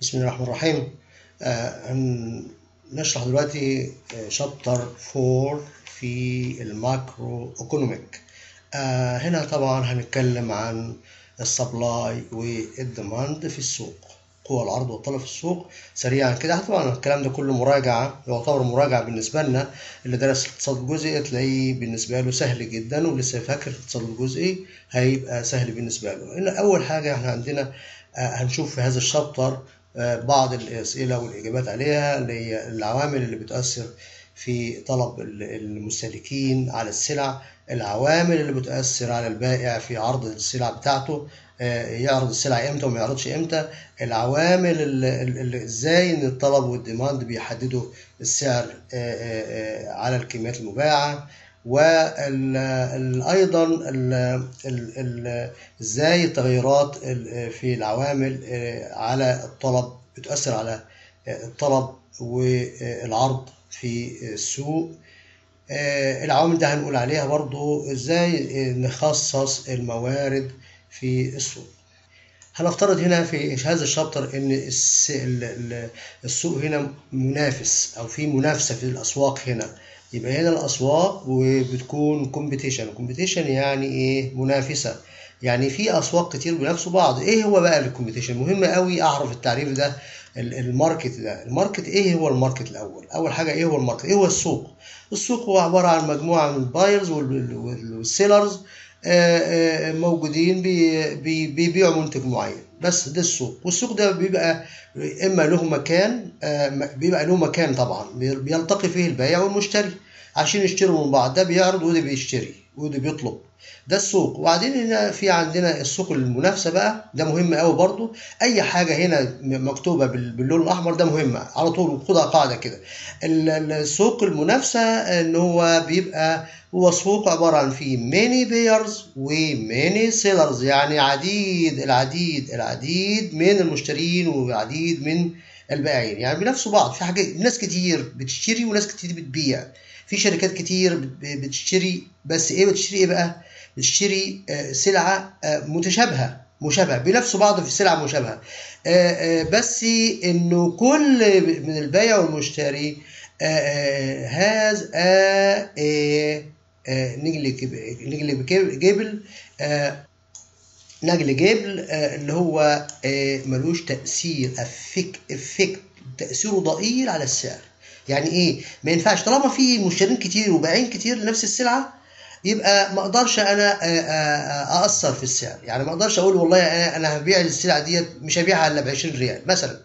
بسم الله الرحمن الرحيم. آه نشرح دلوقتي chapter 4 في ال macroeconomic آه هنا طبعا هنتكلم عن ال supply وال demand في السوق قوى العرض والطلب في السوق. سريعا كده طبعا الكلام ده كله مراجعة يعتبر مراجعة بالنسبة لنا اللي درس الاقتصاد الجزئي تلاقيه بالنسبة له سهل جدا واللي فاكر الاقتصاد الجزئي هيبقى سهل بالنسبة له. إن أول حاجة إحنا عندنا هنشوف في هذا الشابتر بعض الأسئلة والإجابات عليها اللي هي العوامل اللي بتأثر في طلب المستهلكين على السلع العوامل اللي بتأثر على البائع في عرض السلع بتاعته يعرض السلع إمتى وما يعرضش إمتى العوامل اللي إزاي إن الطلب والديماند بيحددوا السعر على الكميات المباعة وأيضا إزاي التغيرات في العوامل على الطلب بتؤثر على الطلب والعرض في السوق. العوامل ده هنقول عليها برضو إزاي نخصص الموارد في السوق. هنفترض هنا في هذا الشابتر إن السوق هنا منافس أو في منافسة في الأسواق هنا. يبقى هنا الأسواق وبتكون competition competition يعني إيه؟ منافسة. يعني في أسواق كتير بينافسوا بعض. إيه هو بقى ال competition مهم قوي أعرف التعريف ده ال market ده. ال market إيه هو ال market الأول؟ أول حاجة إيه هو ال market؟ إيه هو السوق؟ السوق هو عبارة عن مجموعة من ال buyers وال sellers موجودين بيبيعوا منتج معين. بس ده السوق. والسوق ده بيبقى إما له مكان بيبقى له مكان طبعا بيلتقي فيه البائع والمشتري عشان يشتروا من بعض. ده بيعرض وده بيشتري. وده بيطلب. ده السوق. وبعدين هنا في عندنا السوق المنافسة بقى ده مهم قوي برضو. أي حاجة هنا مكتوبة باللون الأحمر ده مهم على طول خدها قاعدة كده. السوق المنافسة إن هو بيبقى هو سوق عبارة عن فيه ماني بيرز وماني سيلرز يعني عديد العديد العديد من المشترين والعديد من البائعين. يعني بينافسوا بعض. في حاجة ناس كتير بتشتري وناس كتير بتبيع. في شركات كتير بتشتري بس إيه بتشتري إيه بقى؟ بتشتري سلعة متشابهة مشابهة بينافسوا بعض في سلع مشابهة. بس إنه كل من البائع والمشتري هاز نجل جبل نجل جبل اللي هو ملوش تأثير افك إفكت تأثيره ضئيل على السعر. يعني إيه؟ ما ينفعش. طالما في مشترين كتير وبائعين كتير لنفس السلعة يبقى ما أقدرش أنا اثر في السعر. يعني ما أقدرش أقول والله أنا أنا هبيع السلعة ديت مش هبيعها إلا ب 20 ريال مثلا.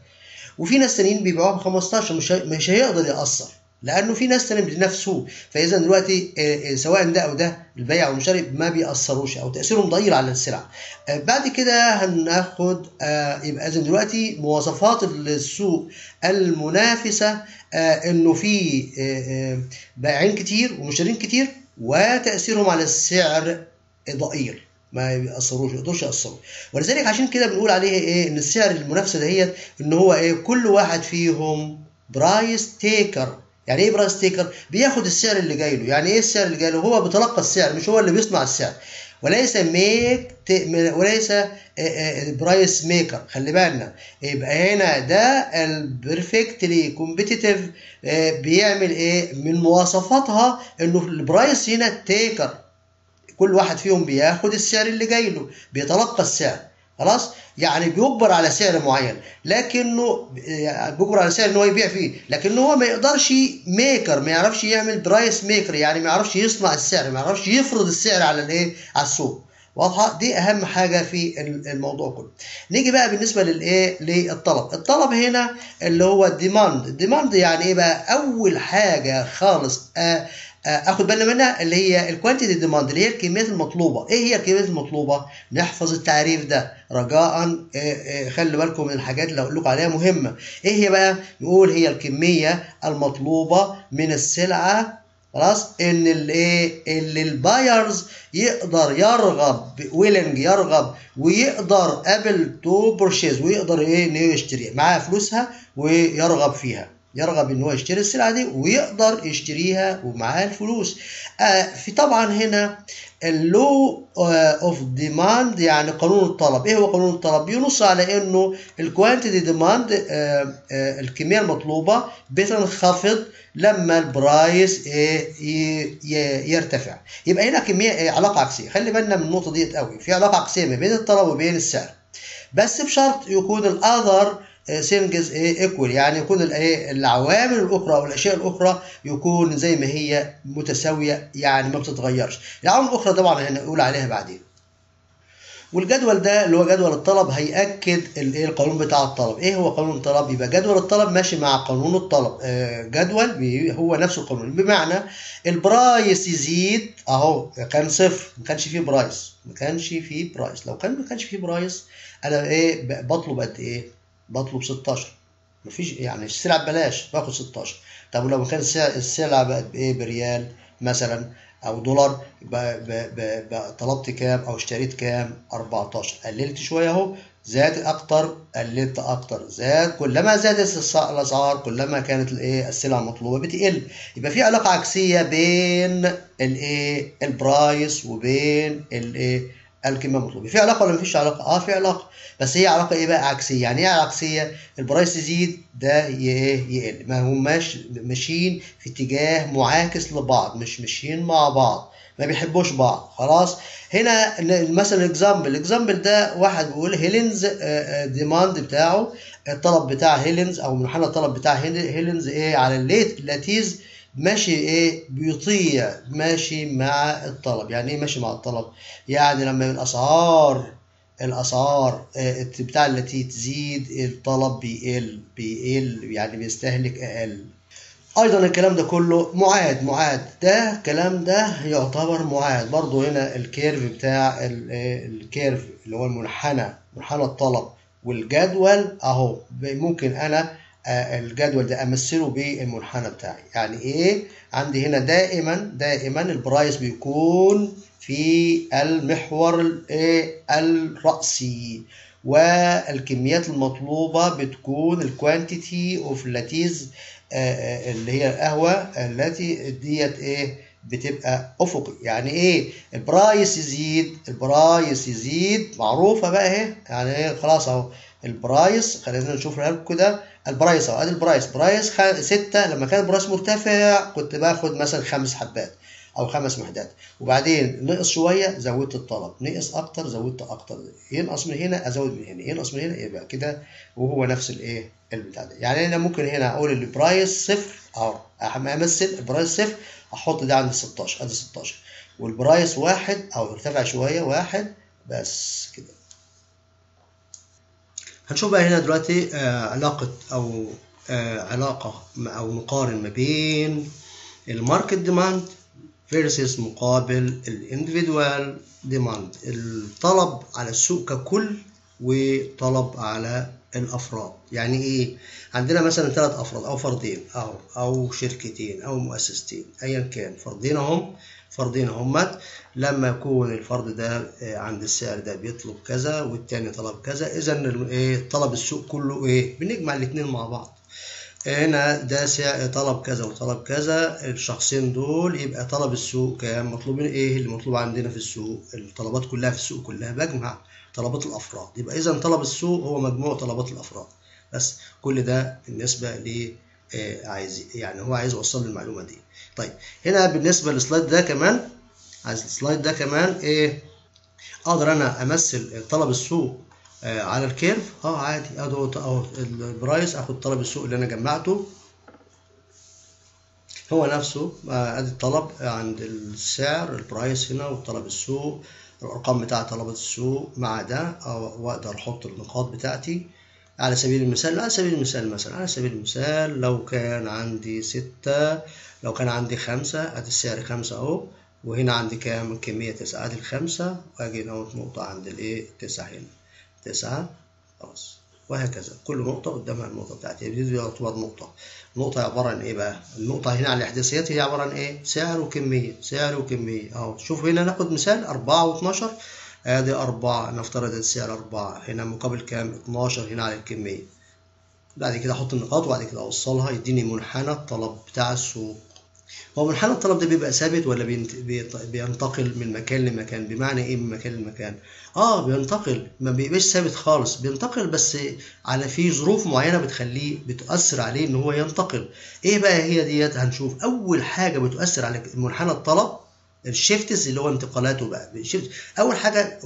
وفي ناس تانيين بيبيعوها ب 15 مش هيقدر ياثر لأنه في ناس تانيين بينافسوه فإذا دلوقتي سواء ده أو ده البيع أو المشتري ما بيأثروش أو تأثيرهم ضئيل على السلع. بعد كده هناخد يبقى اذا دلوقتي مواصفات السوق المنافسة إنه في بائعين كتير ومشترين كتير وتأثيرهم على السعر ضئيل. ما بيأثروش ما يقدروش يأثروا. ولذلك عشان كده بنقول عليه إيه إن السعر المنافسة دهيت إن هو إيه كل واحد فيهم price taker يعني إيه price taker؟ بياخد السعر اللي جاي له يعني إيه السعر اللي جاي له هو بيتلقى السعر مش هو اللي بيصنع السعر. وليس make وليس price maker. خلي بالنا. يبقى هنا ده ال perfectly competitive بيعمل إيه؟ من مواصفاتها إنه ال price هنا taker كل واحد فيهم بياخد السعر اللي جاي له بيتلقى السعر. خلاص؟ يعني بيجبر على سعر معين لكنه بيجبر على سعر إن هو يبيع فيه لكن هو ما يقدرش maker ما يعرفش يعمل price maker يعني ما يعرفش يصنع السعر ما يعرفش يفرض السعر على الإيه؟ على السوق. واضحة؟ دي أهم حاجة في الموضوع كله. نيجي بقى بالنسبة للإيه؟ للطلب. الطلب هنا اللي هو ال demand ال demand يعني إيه بقى؟ أول حاجة خالص آه اخد بالنا منها اللي هي ال quantity demand اللي هي الكميات المطلوبة. إيه هي الكميات المطلوبة؟ نحفظ التعريف ده. رجاء خلي بالكم من الحاجات اللي هقول لكم عليها مهمة. إيه هي بقى؟ نقول هي الكمية المطلوبة من السلعة. خلاص؟ إن الايه اللي ال buyers يقدر يرغب willing يرغب ويقدر able to purchase ويقدر إيه إنه يشتري. معاه فلوسها ويرغب فيها. يرغب ان هو يشتري السلعة دي ويقدر يشتريها ومعاه الفلوس. آه في طبعا هنا ال law of demand يعني قانون الطلب. إيه هو قانون الطلب؟ بينص على إنه ال quantity demand الكمية المطلوبة بتنخفض لما ال price يرتفع. يبقى هنا كمية علاقة عكسية. خلي بالنا من النقطة ديت قوي. في علاقة عكسية ما بين الطلب وبين السعر. بس بشرط يكون ال other things equal يعني يكون العوامل الأخرى أو الأشياء الأخرى يكون زي ما هي متساوية يعني ما بتتغيرش. العوامل الأخرى طبعا هنقول عليها بعدين. والجدول ده اللي هو جدول الطلب هيأكد الايه القانون بتاع الطلب. إيه هو قانون الطلب؟ يبقى جدول الطلب ماشي مع قانون الطلب. آه جدول هو نفس القانون. بمعنى ال price يزيد. أهو كان صفر ما كانش فيه price ما كانش فيه price لو كان ما كانش فيه برايس أنا إيه بطلب قد إيه؟ بطلب 16 مفيش يعني السلعه ببلاش باخد 16 طب ولو كان السلعه بقت بإيه؟ بريال مثلا أو دولار. طلبت كام أو اشتريت كام؟ 14 قللت شوية أهو زاد أكتر قللت أكتر. زاد كلما زادت الأسعار كلما كانت الإيه؟ السلع المطلوبه بتقل. يبقى في علاقة عكسية بين الإيه؟ البرايس وبين الإيه؟ الكميه المطلوبه في علاقة ولا مفيش علاقة؟ آه في علاقة. بس هي علاقة إيه بقى؟ عكسية. يعني إيه عكسية. البرايس يزيد ده يقل ما هماش ماشيين في اتجاه معاكس لبعض مش ماشيين مع بعض. ما بيحبوش بعض. خلاص؟ هنا مثلا example ال example ده واحد بيقول Helen's demand بتاعه الطلب بتاع Helen's أو منحنى الطلب بتاع Helen's إيه؟ على ال latte lattes ماشي إيه بيطيع ماشي مع الطلب. يعني إيه ماشي مع الطلب؟ يعني لما الأسعار الأسعار بتاع التي تزيد الطلب بيقل بيقل يعني بيستهلك أقل. أيضا الكلام ده كله معاد معاد. ده الكلام ده يعتبر معاد. برضو هنا ال curve بتاع ال curve اللي هو المنحنى منحنى الطلب والجدول أهو. ممكن أنا الجدول ده أمثله بالمنحنى بتاعي. يعني إيه؟ عندي هنا دائما دائما ال price بيكون في المحور الايه الرأسي. والكميات المطلوبة بتكون ال quantity of lattes اللي هي القهوة التي ديت إيه؟ بتبقى أفقي. يعني إيه؟ ال price يزيد ال price يزيد. معروفة بقى اهي يعني إيه؟ خلاص أهو. ال price خلينا نشوف لكم كده. ال price أهو. أدي ال price. price خ... لما كان ال price مرتفع كنت باخد مثلا خمس حبات أو خمس وحدات. وبعدين نقص شوية زودت الطلب. نقص أكتر زودت أكتر. ينقص من هنا أزود من هنا. ينقص من هنا يبقى كده وهو نفس الإيه؟ البتاع ده. يعني أنا ممكن هنا أقول ال price صفر. أهو. امثل ال price صفر. أحط ده عند 16 أدي 16 وال price واحد. أو ارتفع شوية. واحد. بس كده. هنشوف بقى هنا دلوقتي آه علاقة أو آه علاقة أو نقارن ما بين ال market demand versus مقابل ال individual demand الطلب على السوق ككل وطلب على الأفراد. يعني إيه؟ عندنا مثلا ثلاث أفراد أو فردين أو أو شركتين أو مؤسستين ايا كان. فردين هم فردين همت لما يكون الفرد ده عند السعر ده بيطلب كذا والتاني طلب كذا إذا إيه طلب السوق كله إيه؟ بنجمع الاثنين مع بعض. هنا ده طلب كذا وطلب كذا الشخصين دول يبقى طلب السوق كام؟ مطلوبين إيه؟ اللي مطلوب عندنا في السوق الطلبات كلها في السوق كلها بجمع طلبات الأفراد. يبقى إذا طلب السوق هو مجموع طلبات الأفراد. بس كل ده بالنسبة ل عايز يعني هو عايز يوصل المعلومه دي. طيب هنا بالنسبة لل slide ده كمان عايز ال slide ده كمان إيه؟ أقدر أنا أمثل طلب السوق آه على ال curve؟ آه عادي أهو أهو ال price آخد طلب السوق اللي أنا جمعته. هو نفسه أدي آه الطلب عند السعر ال price هنا وطلب السوق الأرقام بتاعه طلبات السوق مع ده واقدر أحط النقاط بتاعتي. على سبيل المثال على سبيل المثال مثلا على سبيل المثال لو كان عندي ستة لو كان عندي خمسة ادي السعر خمسة أهو وهنا عندي كام؟ كمية تسعة ادي الخمسة وأجي نقط نقطة عند الإيه؟ تسعة هنا. تسعة خلاص. وهكذا. كل نقطة قدامها النقطة بتاعتي. دي تعتبر نقطة. النقطة عبارة عن إيه بقى؟ النقطة هنا على الإحداثيات هي عبارة عن إيه؟ سعر وكمية. سعر وكمية. أهو. شوف هنا ناخد مثال أربعة واتناشر. ادي أربعة نفترض السعر أربعة هنا مقابل كام؟ اتناشر هنا على الكمية بعد كده أحط النقاط وبعد كده أوصلها يديني منحنى الطلب بتاع السوق. هو منحنى الطلب ده بيبقى ثابت ولا بينتقل من مكان لمكان؟ بمعنى إيه من مكان لمكان؟ آه بينتقل. ما بيبقاش ثابت خالص. بينتقل بس على في ظروف معينة بتخليه بتؤثر عليه إن هو ينتقل. إيه بقى هي ديت؟ هنشوف. أول حاجة بتؤثر على منحنى الطلب ال shifts اللي هو انتقالاته بقى. أول حاجة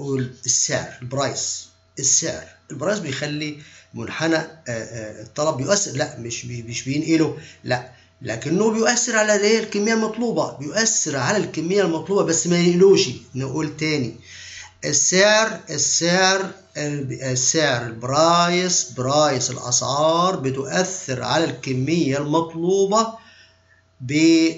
السعر ال price السعر. ال price بيخلي منحنى آه، آه، الطلب بيؤثر. لا مش مش بينقله. لا لكنه بيؤثر على الايه الكمية المطلوبة. بيؤثر على الكمية المطلوبة بس ما ينقلوش. نقول تاني. السعر السعر السعر ال price price الأسعار بتؤثر على الكمية المطلوبة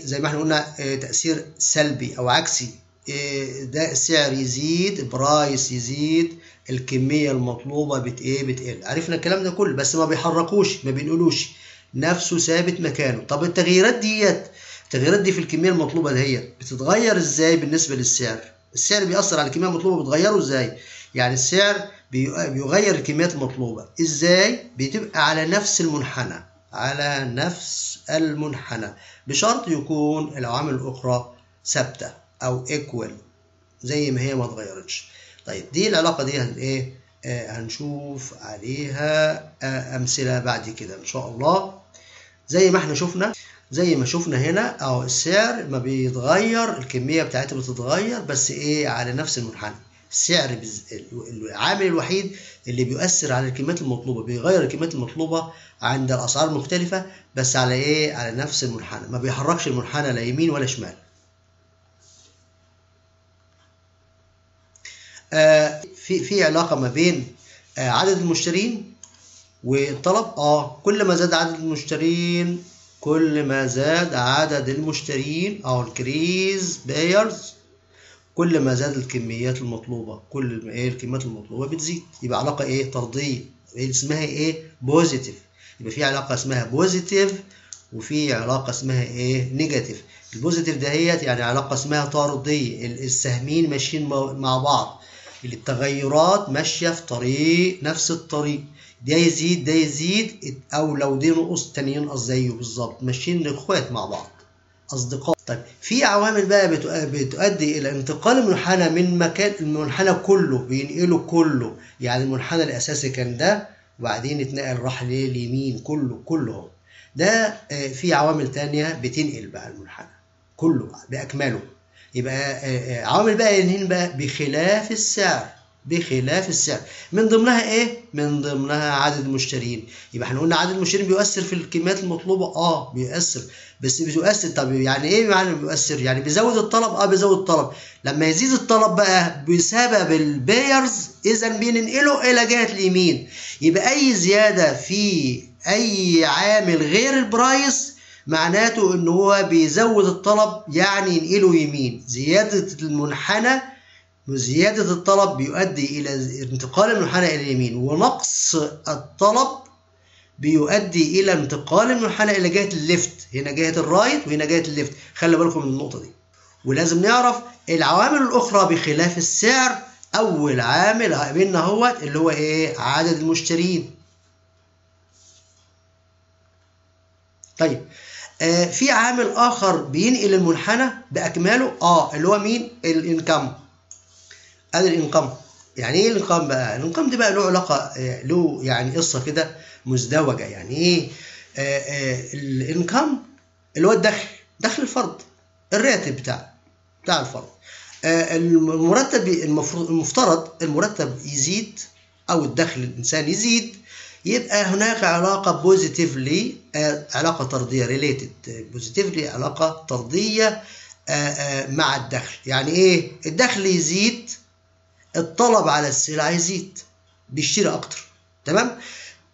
زي ما إحنا قلنا آه، تأثير سلبي أو عكسي. آه، ده السعر يزيد البرايس يزيد الكمية المطلوبة بت إيه؟ بتقل. عرفنا الكلام ده كله بس ما بيحركوش ما بينقلوش. نفسه ثابت مكانه. طب التغييرات ديت التغييرات دي في الكمية المطلوبة دهيت بتتغير إزاي بالنسبة للسعر؟ السعر بيأثر على الكمية المطلوبة بتغيره إزاي؟ يعني السعر بي- بيغير الكميات المطلوبة. إزاي؟ بتبقى على نفس المنحنى. على نفس المنحنى بشرط يكون العوامل الأخرى ثابتة أو equal زي ما هي ما اتغيرتش. طيب دي العلاقة دي هن إيه؟ آه هنشوف عليها آه أمثلة بعد كده إن شاء الله. زي ما إحنا شفنا زي ما شفنا هنا أو السعر ما بيتغير الكمية بتاعتها بتتغير بس إيه؟ على نفس المنحنى. بز... العامل الوحيد اللي بيؤثر على الكميات المطلوبة بيغير الكميات المطلوبة عند الأسعار المختلفة بس على إيه؟ على نفس المنحنى. ما بيحركش المنحنى لا يمين ولا شمال. آه في في علاقة ما بين آه عدد المشترين والطلب؟ آه كل ما زاد عدد المشترين كل ما زاد عدد المشترين. أو increase buyers كل ما زاد الكميات المطلوبة كل ما إيه الكميات المطلوبة بتزيد. يبقى علاقة إيه؟ طردية اسمها إيه؟ positive يبقى في علاقة اسمها بوزيتيف وفي علاقة اسمها إيه؟ negative ال positive دهيت يعني علاقة اسمها طردية السهمين ماشيين مع بعض. التغيرات ماشية في طريق نفس الطريق. ده يزيد ده يزيد. أو لو دي نقص تاني ينقص زيه بالظبط. ماشيين إخوات مع بعض. اصدقاء طيب في عوامل بقى بتؤدي إلى انتقال المنحنى من مكان المنحنى كله بينقله كله. يعني المنحنى الأساسي كان ده وبعدين اتنقل راح لليمين كله كله ده في عوامل تانية بتنقل بقى المنحنى كله بأكمله. يبقى عوامل بقى هنا بقى بخلاف السعر. بخلاف السعر. من ضمنها إيه؟ من ضمنها عدد المشترين. يبقى إحنا قلنا عدد المشترين بيؤثر في الكميات المطلوبة. آه بيؤثر. بس بيؤثر طب يعني إيه معنى بيؤثر؟ يعني بيزود الطلب؟ آه بيزود الطلب. لما يزيد الطلب بقى بسبب ال buyers اذا بننقله إلى جهة اليمين. يبقى أي زيادة في أي عامل غير ال price معناته إن هو بيزود الطلب يعني ينقله يمين. زيادة المنحنى زيادة الطلب بيؤدي إلى انتقال المنحنى إلى اليمين ونقص الطلب بيؤدي إلى انتقال المنحنى إلى جهة ال left هنا جهة ال right وهنا جهة ال left. خلي بالكم من النقطة دي. ولازم نعرف العوامل الأخرى بخلاف السعر. أول عامل قابلنا هو اللي هو إيه؟ عدد المشترين. طيب آه في عامل آخر بينقل المنحنى بأكمله آه اللي هو مين؟ ال income. ادي ال income. يعني إيه ال income بقى؟ ال income دي بقى له علاقة له يعني قصة كده مزدوجة. يعني إيه؟ آآ آآ ال income اللي هو الدخل دخل الفرد الراتب بتاع بتاع الفرد. المرتب المفروض المفترض المرتب يزيد أو الدخل الإنسان يزيد يبقى هناك علاقة positively علاقة طردية related positively علاقة طردية مع الدخل. يعني إيه؟ الدخل يزيد الطلب على السلع يزيد بيشتري أكتر. تمام؟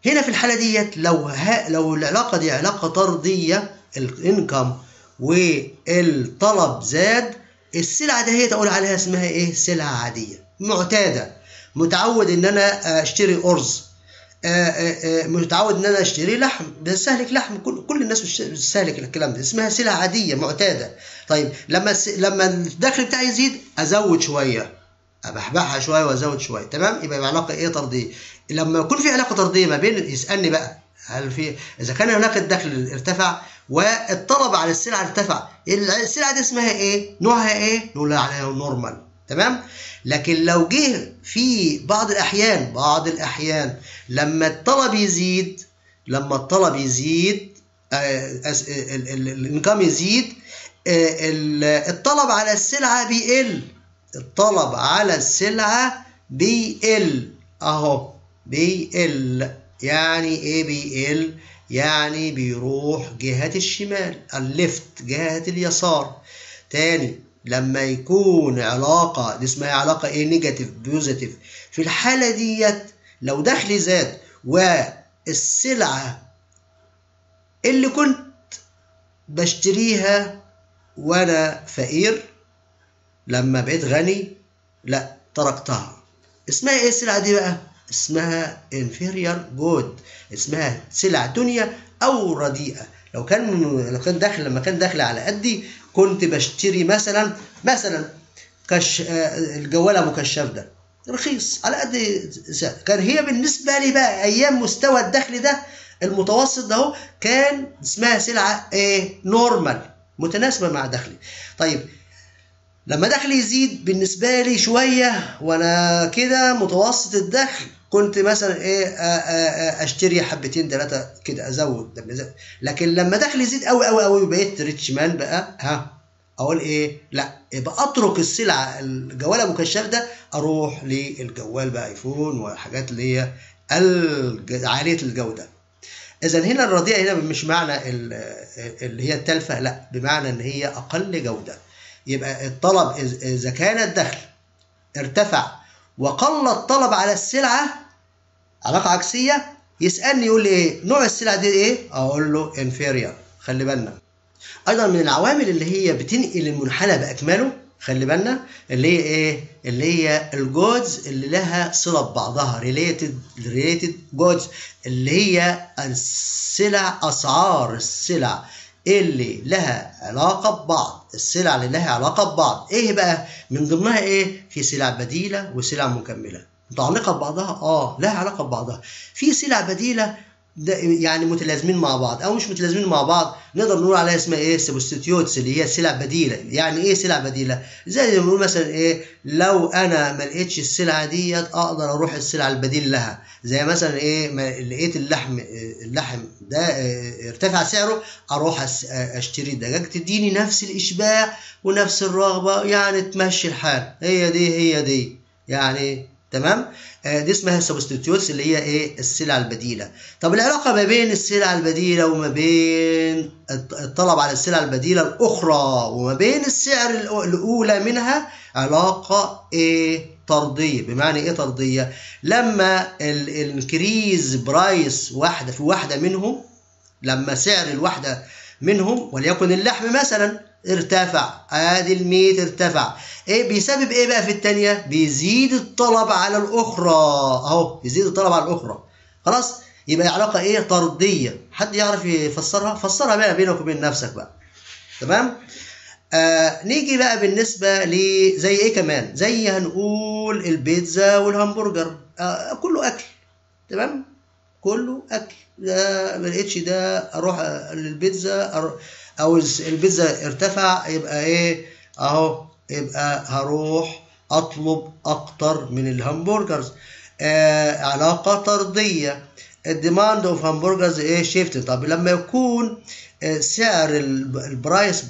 هنا في الحالة ديت لو ها لو العلاقة دي علاقة طردية الإنكم والطلب زاد السلعة دي هي تقول عليها اسمها إيه؟ سلعة عادية. معتادة. متعود إن أنا أشتري أرز. متعود إن أنا أشتري لحم. بستهلك لحم. كل كل الناس بتستهلك الكلام ده. اسمها سلعة عادية معتادة. طيب لما لما الدخل بتاعي يزيد أزود شوية. أبحبحها شوية وأزود شوية تمام؟ يبقى علاقة إيه؟ طرديه لما يكون في علاقة طرديه ما بين يسألني بقى هل في إذا كان هناك الدخل ارتفع والطلب على السلعة ارتفع السلعة دي اسمها إيه؟ نوعها إيه؟ نقول عليها نورمال تمام؟ لكن لو جه في بعض الأحيان بعض الأحيان لما الطلب يزيد لما الطلب يزيد ال income يزيد الطلب على السلعة بيقل. الطلب على السلعة بيقل أهو بيقل يعني إيه بيقل يعني بيروح جهة الشمال ال left جهة اليسار. تاني لما يكون علاقة دي اسمها علاقة إيه؟ negative positive في الحالة ديت لو دخلي زاد والسلعة اللي كنت بشتريها وأنا فقير لما بقيت غني لا تركتها. اسمها إيه السلعة دي بقى؟ اسمها inferior good اسمها سلع دنيا أو رديئة. لو كان لو كان داخل لما كان داخل على قدي كنت بشتري مثلا مثلا كش الجوال ابو كشاف ده. رخيص على قد كان هي بالنسبة لي بقى أيام مستوى الدخل ده المتوسط ده كان اسمها سلعة إيه؟ normal متناسبة مع دخلي. طيب لما دخلي يزيد بالنسبة لي شوية وأنا كده متوسط الدخل كنت مثلا إيه أشتري حبتين ثلاثة كده أزود. لكن لما دخلي يزيد قوي قوي قوي بقيت rich man بقى ها أقول إيه؟ لا يبقى أترك السلعه الجوال أبو كشاف ده أروح للجوال بقى آيفون وحاجات اللي هي عالية الجودة. إذا هنا الرديئه هنا مش معنى اللي هي التلفه لا بمعنى إن هي أقل جودة. يبقى الطلب إذا كان الدخل ارتفع وقل الطلب على السلعة علاقة عكسية يسألني يقول لي إيه؟ نوع السلعة دي إيه؟ أقول له انفيريور خلي بالنا. أيضا من العوامل اللي هي بتنقل المنحنى بأكمله خلي بالنا اللي هي إيه؟ اللي هي ال goods اللي لها صلة ببعضها related related goods اللي هي السلع أسعار السلع. اللي لها علاقة ببعض السلع اللي لها علاقة ببعض. إيه بقى؟ من ضمنها إيه؟ في سلع بديلة وسلع مكملة. متعلقة ببعضها؟ آه لها علاقة ببعضها. في سلع بديلة يعني متلازمين مع بعض أو مش متلازمين مع بعض نقدر نقول عليها اسمها إيه سبستيوتس اللي هي سلع بديلة. يعني إيه سلع بديلة؟ زي ما بنقول مثلا إيه لو أنا ما لقيتش السلعة ديت أقدر أروح السلعه البديل لها. زي مثلا إيه ما لقيت اللحم اللحم ده ارتفع سعره أروح أشتري دجاج تديني نفس الإشباع ونفس الرغبة يعني تمشي الحال. هي دي هي دي. يعني تمام؟ دي اسمها substitutes اللي هي إيه؟ السلع البديلة. طب العلاقة ما بين السلع البديلة وما بين الطلب على السلع البديلة الأخرى وما بين السعر الأولى منها علاقة إيه؟ طردية. بمعنى إيه طردية؟ لما ال increase price واحدة في واحدة منهم لما سعر الواحدة منهم وليكن اللحم مثلا ارتفع. ادي الميت ارتفع. إيه بيسبب إيه بقى في الثانية بيزيد الطلب على الأخرى. أهو يزيد الطلب على الأخرى. خلاص؟ يبقى علاقة إيه؟ طردية. حد يعرف يفسرها؟ فسرها بقى بينك وبين نفسك بقى. تمام؟ آه نيجي بقى بالنسبة ل زي إيه كمان؟ زي هنقول البيتزا والهمبرجر. آه كله أكل. تمام؟ كله أكل. ده ما لقيتش ده أروح للبيتزا أروح أو البيتزا ارتفع يبقى إيه؟ أهو يبقى هروح أطلب أكتر من ال hamburgers آه علاقة طردية. ال demand of hamburgers إيه؟ shift طب لما يكون آه سعر ال price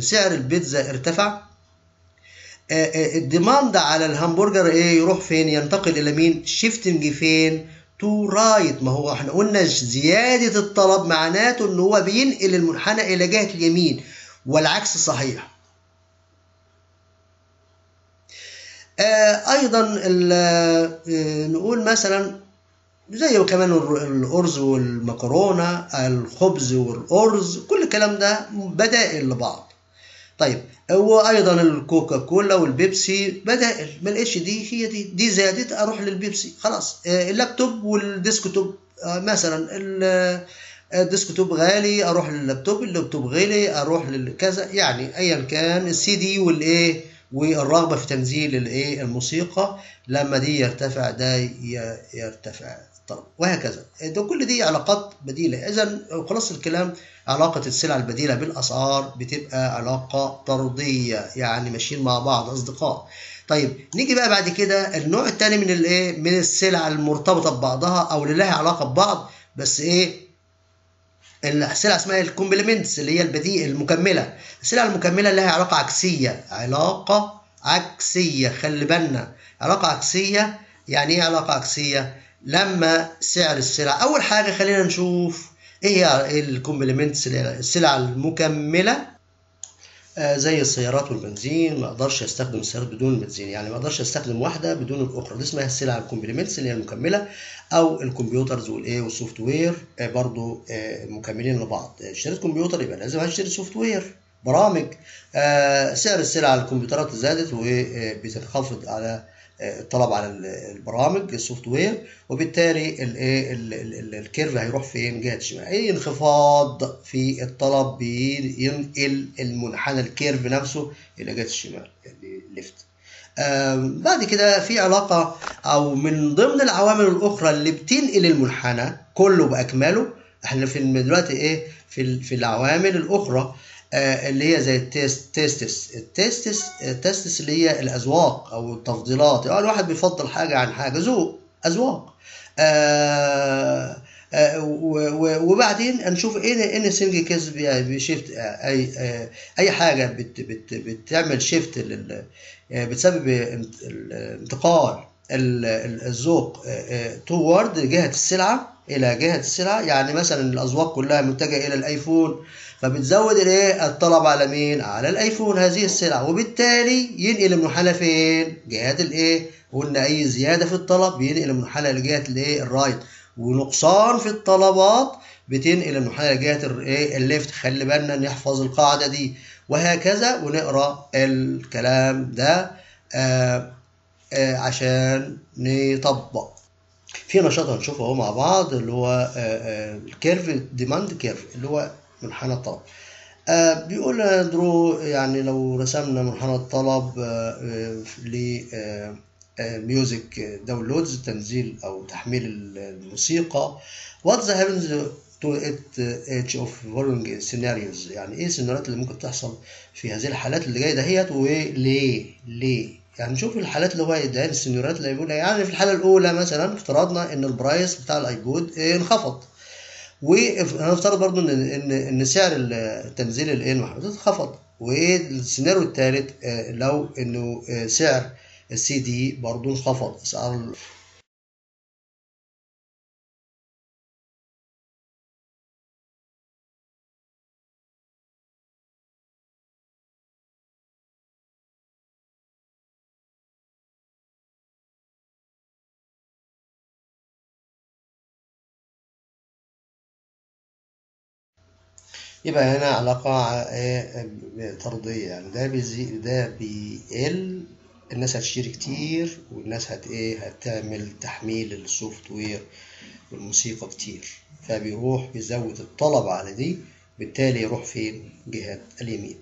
سعر البيتزا ارتفع آه ال demand على الهمبرجر إيه؟ يروح فين؟ ينتقل إلى مين؟ shifting فين؟ to right ما هو إحنا قلنا زيادة الطلب معناته إن هو بينقل المنحنى إلى جهة اليمين والعكس صحيح. آه أيضا آه نقول مثلا زي كمان الأرز والمكرونة الخبز والأرز كل الكلام ده بدائل لبعض. طيب وأيضا الكوكا كولا والبيبسي بدائل ما لقيتش دي هي دي دي زادت أروح للبيبسي خلاص. ال laptop وال desktop مثلا ال desktop غالي أروح لل laptop ال laptop غالي أروح لكذا يعني ايا كان السي دي والإيه والرغبة في تنزيل الإيه الموسيقى لما دي يرتفع ده يرتفع. الطلب وهكذا. ده كل دي علاقات بديلة. اذا خلاص الكلام علاقة السلع البديلة بالأسعار بتبقى علاقة طردية يعني ماشيين مع بعض أصدقاء. طيب نيجي بقى بعد كده النوع الثاني من الإيه؟ من السلع المرتبطة ببعضها أو اللي لها علاقة ببعض بس إيه؟ السلع اسمها ال complements اللي هي البديل المكملة. السلع المكملة لها علاقة عكسية. علاقة عكسية خلي بالنا. علاقة عكسية يعني إيه علاقة عكسية؟ لما سعر السلع. أول حاجة خلينا نشوف إيه هي ال complements السلع المكملة. آه زي السيارات والبنزين ما أقدرش أستخدم السيارات بدون البنزين يعني ما أقدرش أستخدم واحدة بدون الأخرى. دي اسمها السلع ال complements اللي هي المكملة أو ال computers والإيه وال software آه برضو آه مكملين لبعض. اشتريت كمبيوتر يبقى لازم اشتري software برامج. سعر السلع على الكمبيوترات زادت وبتنخفض على الطلب على البرامج ال software وبالتالي الايه ال curve هيروح فين جهة الشمال أي انخفاض في الطلب بينقل المنحنى ال curve نفسه إلى جهة الشمال يعني left. بعد كده في علاقة أو من ضمن العوامل الأخرى اللي بتنقل المنحنى كله بأكمله إحنا في دلوقتي إيه في في العوامل الأخرى اللي هي زي التيست تيستس التيستس التيستس اللي هي الأذواق أو التفضيلات. يعني الواحد بيفضل حاجة عن حاجة. ذوق أذواق. آه آه وبعدين نشوف إيه ان سنج كيس بيشيفت أي أي حاجة بت بت بتعمل shift بتسبب انتقال الذوق toward جهة السلعة إلى جهة السلعة. يعني مثلا الأذواق كلها متجهة إلى الآيفون. فبتزود الايه الطلب على مين؟ على الأيفون هذه السلعة. وبالتالي ينقل المنحنى فين؟ جهات الإيه؟ قلنا أي زيادة في الطلب بينقل المنحنى لجهه الإيه؟ ال right. ونقصان في الطلبات بتنقل المنحنى لجهه الإيه؟ ال left. خلي بالنا نحفظ القاعدة دي. وهكذا ونقرأ الكلام ده آآ آآ عشان نطبق. في نشاط هنشوفه أهو مع بعض اللي هو ال curve demand curve اللي هو منحنى الطلب آه بيقول draw يعني لو رسمنا منحنى الطلب آه آه ل music داونلودز تنزيل أو تحميل الموسيقى. The happens to it each of following scenarios. يعني إيه السيناريوهات اللي ممكن تحصل في هذه الحالات اللي جاية دهيت وليه ليه يعني نشوف الحالات اللي هو السيناريوهات اللي بيقولها يعني في الحالة الأولى مثلا افترضنا إن البرايس بتاع الايبود انخفض. ونفترض برضو ان ان إن سعر التنزيل الايه المحمود انخفض والسيناريو الثالث لو إنه سعر السي دي برضو انخفض. اسعار يبقى هنا علاقة طردية يعني ده بيزي ده بيقل الناس هتشتري كتير والناس هت إيه؟ هتعمل تحميل ال software والموسيقى كتير. فبيروح بيزود الطلب على دي بالتالي يروح فين؟ جهة اليمين.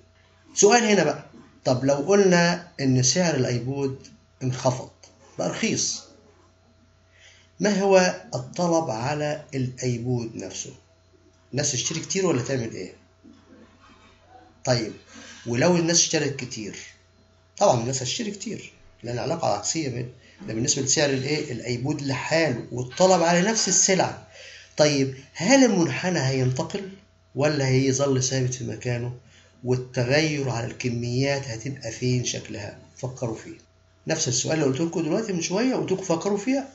سؤال هنا بقى. طب لو قلنا إن سعر الآيبود انخفض بقى رخيص. ما هو الطلب على الآيبود نفسه؟ الناس تشتري كتير ولا تعمل إيه؟ طيب ولو الناس اشترت كتير طبعا الناس هتشتري كتير لأن العلاقة عكسية بين ده بالنسبة لسعر الإيه؟ الأيبود لحاله والطلب على نفس السلعة. طيب هل المنحنى هينتقل ولا هيظل ثابت في مكانه؟ والتغير على الكميات هتبقى فين شكلها؟ فكروا فيه. نفس السؤال اللي قلت لكم دلوقتي من شوية قلت لكم فكروا فيها.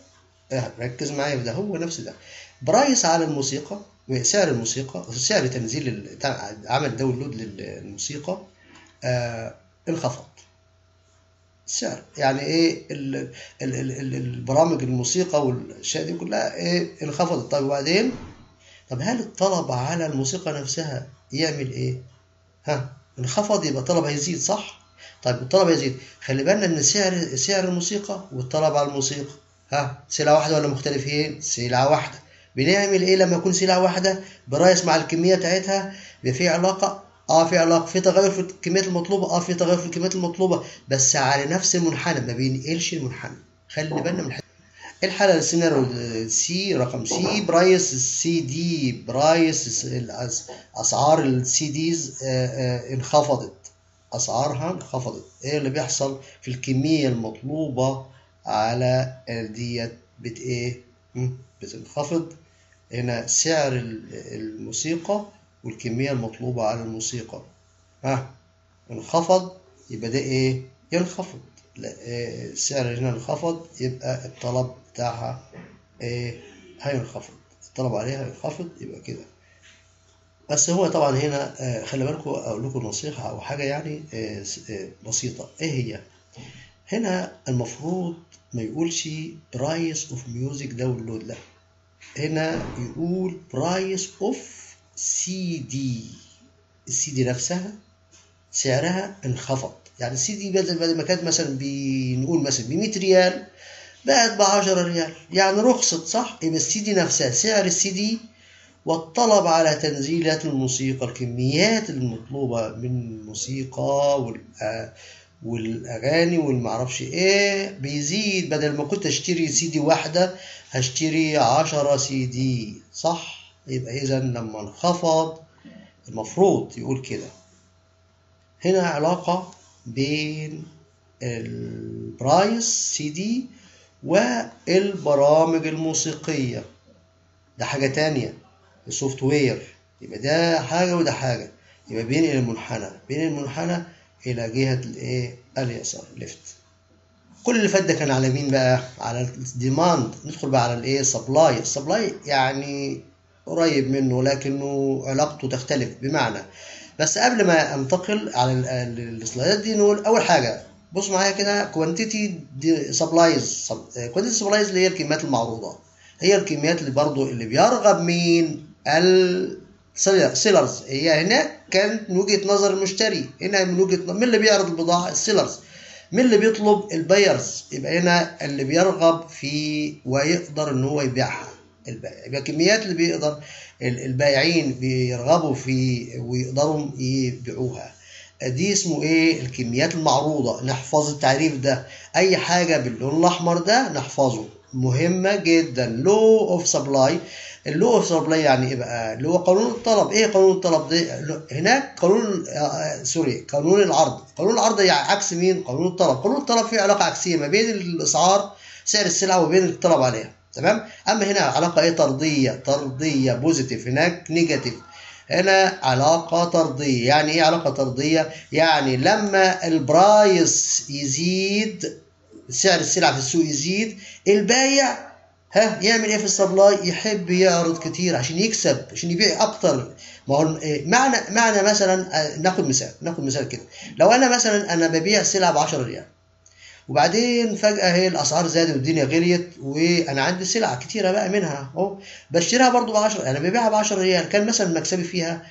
آه ركز معايا ده هو نفس ده. price على الموسيقى سعر الموسيقى سعر تنزيل عمل download للموسيقى آه انخفض. السعر يعني إيه ال ال ال ال البرامج الموسيقى والأشياء دي كلها إيه انخفضت. طيب وبعدين؟ طب هل الطلب على الموسيقى نفسها يعمل إيه؟ ها انخفض يبقى الطلب هيزيد صح؟ طيب الطلب هيزيد خلي بالنا إن سعر سعر الموسيقى والطلب على الموسيقى. ها سلعة واحدة ولا مختلفين؟ سلعة واحدة. بنعمل إيه لما يكون سلعة واحدة؟ price مع الكمية بتاعتها. في علاقة آه في علاقة. في تغير في الكميات المطلوبة آه في تغير في الكميات المطلوبة. بس على نفس المنحنى ما بينقلش المنحنى. خلي بالنا من الحته الحالة السيناريو C رقم C price ال CD price أسعار ال CDs انخفضت. أسعارها انخفضت. إيه اللي بيحصل؟ في الكمية المطلوبة على ديت بت إيه؟ مم، بتنخفض. هنا سعر ال- الموسيقى والكمية المطلوبة على الموسيقى. ها انخفض يبقى ده إيه؟ ينخفض. لا إيه السعر هنا انخفض يبقى الطلب بتاعها إيه؟ هينخفض. الطلب عليها هينخفض يبقى كده. بس هو طبعا هنا آه، خلي بالكم أقول لكم نصيحة أو حاجة يعني آه، آه، بسيطة. إيه هي؟ هنا المفروض ما يقولش price of music download لا. هنا يقول price of CD ال CD نفسها سعرها انخفض. يعني السي دي بدل ما كانت مثلا بنقول مثلا ب 100 ريال بقت ب 10 ريال. يعني رخصت صح؟ يبقى السي دي نفسها سعر السي دي والطلب على تنزيلات الموسيقى الكميات المطلوبة من الموسيقى وال والأغاني والمعرفش إيه بيزيد. بدل ما كنت أشتري سي دي واحدة هشتري عشرة سي دي. صح؟ يبقى إذا لما انخفض المفروض يقول كده. هنا علاقة بين ال price CD والبرامج الموسيقية. ده حاجة تانية. ال software. يبقى ده حاجة وده حاجة. يبقى بين المنحنى. بين المنحنى إلى جهة الإيه؟ اليسار left كل اللي فات ده كان على مين بقى؟ على ال demand ندخل بقى على الإيه؟ supply ال supply يعني قريب منه لكنه علاقته تختلف بمعنى. بس قبل ما أنتقل على ال- ال- ال slideات دي نقول أول حاجة بص معايا كده quantity supplied quantity supplied اللي هي الكميات المعروضة. هي الكميات اللي برضو اللي بيرغب مين؟ ال sellers هي هناك كانت من وجهة نظر المشتري. هنا من وجهة مين اللي بيعرض البضاعة؟ ال sellers مين اللي بيطلب؟ ال buyers يبقى هنا اللي بيرغب في ويقدر إن هو يبيعها. يبقى الكميات اللي بيقدر ال- البائعين بيرغبوا في ويقدروا يبيعوها. دي اسمه إيه؟ الكميات المعروضة. نحفظ التعريف ده. أي حاجة باللون الأحمر ده نحفظه. مهمة جدا. law of supply ال law of supply يعني إيه بقى اللي هو قانون الطلب. إيه قانون الطلب؟ ده هناك قانون آه، sorry قانون العرض. قانون العرض يعني عكس مين؟ قانون الطلب. قانون الطلب فيه علاقة عكسية ما بين الإسعار سعر السلعه وبين الطلب عليها. تمام؟ أما هنا علاقة إيه؟ طردية. طردية positive هناك negative هنا علاقة طردية. يعني إيه علاقة طردية؟ يعني لما ال price يزيد سعر السلعة في السوق يزيد البايع ها يعمل إيه في ال supply يحب يعرض كتير عشان يكسب عشان يبيع أكتر. ما هو إيه، معنى معنى مثلا آه، ناخد مثال ناخد مثال كده. لو أنا مثلا أنا ببيع سلعة ب 10 ريال وبعدين فجأة هي الأسعار زادت والدنيا غليت وأنا عندي سلع كتيرة بقى منها أهو بشتريها برضو ب 10 أنا ببيعها ب 10 ريال كان مثلا مكسبي فيها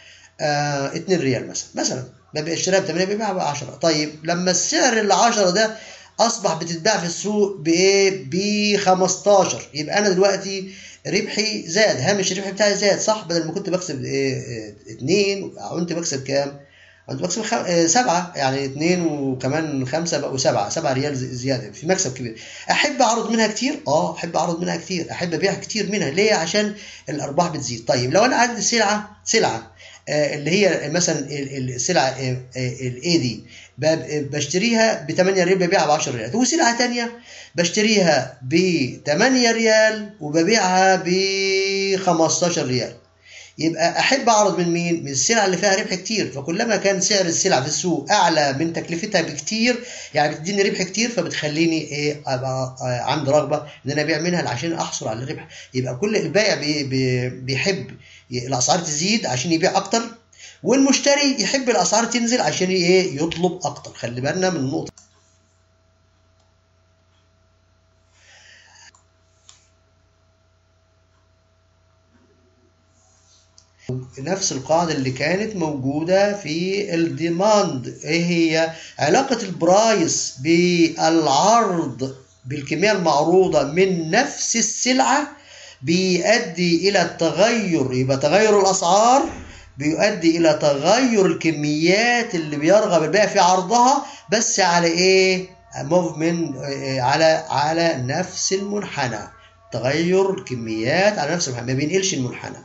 آه 2 ريال مثلا مثلا بشتريها ب 8 ببيعها ب 10 طيب لما السعر ال 10 ده أصبح بتتباع في السوق بإيه؟ ب 15 يبقى أنا دلوقتي ربحي زاد هامش الربح بتاعي زاد صح بدل ما كنت بكسب إيه 2 كنت بكسب كام؟ كنت بكسب خم... آه، سبعة يعني اتنين وكمان خمسة بقوا سبعة سبعة ريال زي- زيادة في مكسب كبير أحب أعرض منها كتير؟ أه أحب أعرض منها كتير أحب أبيع كتير منها ليه؟ عشان الأرباح بتزيد طيب لو أنا عندي سلعة سلعة آه، اللي هي مثلا ال- ال- السلعة الاي دي بشتريها ب 8 ريال ببيعها ب 10 ريال. وسلعة تانية بشتريها ب 8 ريال وببيعها ب 15 ريال. يبقى أحب أعرض من مين؟ من السلع اللي فيها ربح كتير. فكلما كان سعر السلع في السوق أعلى من تكلفتها بكتير يعني بتديني ربح كتير فبتخليني إيه أبقى آه، عندي رغبة إن أنا أبيع منها عشان أحصل على الربح. يبقى كل البائع بي بي بيحب الأسعار تزيد عشان يبيع أكتر. والمشتري يحب الأسعار تنزل عشان إيه؟ يطلب أكتر. خلي بالنا من النقطة. نفس القاعدة اللي كانت موجودة في ال demand. إيه هي؟ علاقة ال price بالعرض بالكمية المعروضة من نفس السلعة بيؤدي إلى التغير. يبقى تغير الأسعار بيؤدي إلى تغير الكميات اللي بيرغب البائع في عرضها بس على إيه؟ movement على على نفس المنحنى. تغير الكميات على نفس المنحنى ما بينقلش المنحنى.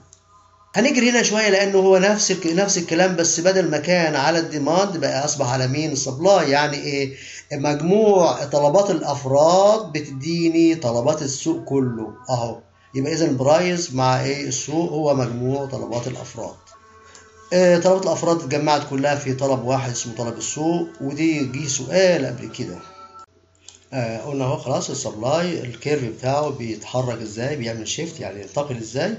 هنجري هنا شوية لأنه هو نفس نفس الكلام بس بدل ما كان على ال demand بقى أصبح على مين ال supply يعني إيه؟ مجموع طلبات الأفراد بتديني طلبات السوق كله أهو. يبقى اذا ال price مع إيه؟ السوق هو مجموع طلبات الأفراد. آه طلبات الأفراد اتجمعت كلها في طلب واحد اسمه طلب السوق ودي جه سؤال قبل كده. آه قلنا أهو خلاص ال supply curve بتاعه بيتحرك إزاي بيعمل shift يعني ينتقل إزاي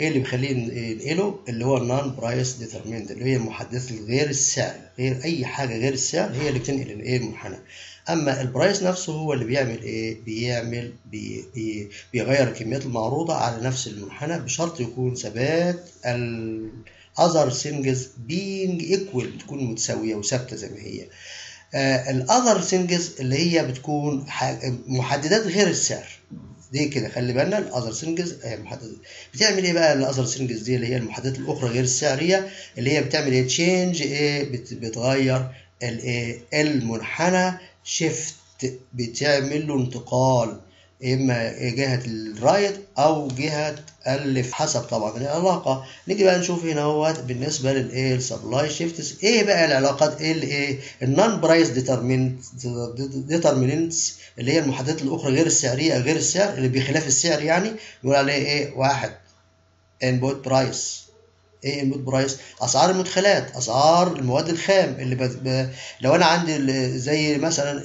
إيه اللي بيخليه ينقله؟ اللي هو ال non-price determinant اللي هي المحدث غير السعر غير أي حاجة غير السعر هي اللي بتنقل الايه المنحنى أما ال price نفسه هو اللي بيعمل إيه بيعمل بي بي بيغير الكميات المعروضة على نفس المنحنى بشرط يكون ثبات ال other things being equal تكون متساوية وثابتة زي ما هي. ال other things اللي هي بتكون محددات غير السعر. دي كده خلي بالنا ال other things هي محددات بتعمل إيه بقى ال other things دي اللي هي المحددات الأخرى غير السعرية؟ اللي هي بتعمل إيه؟ change إيه بت بتغير الايه المنحنى shift بتعمل له انتقال. إما جهة ال right أو جهة ال left حسب طبعا. العلاقة نيجي بقى نشوف هنا أهوت بالنسبة للايه ال supply shifts إيه بقى العلاقات؟ إيه الايه ال non-price determinants اللي هي المحددات الأخرى غير السعرية غير السعر اللي بخلاف السعر يعني نقول عليه إيه؟ واحد. input price إيه input price أسعار المدخلات أسعار المواد الخام اللي ب... لو أنا عندي زي مثلا